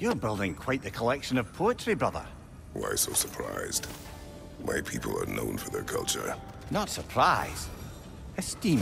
You're building quite the collection of poetry, brother. Why so surprised? My people are known for their culture. Not surprised. Esteem.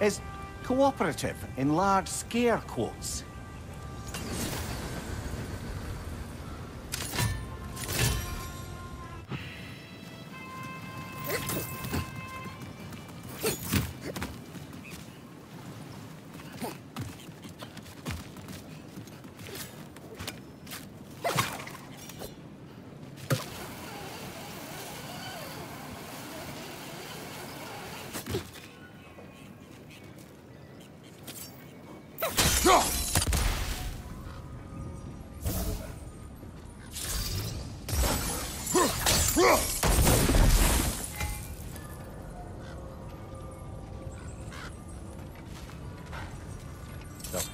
Is cooperative in large scare quotes. The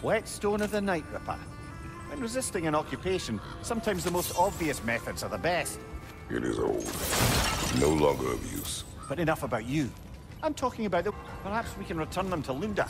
whetstone of the Night Ripper. When resisting an occupation, sometimes the most obvious methods are the best. It is old. No longer of use. But enough about you. I'm talking about the... Perhaps we can return them to Lunda.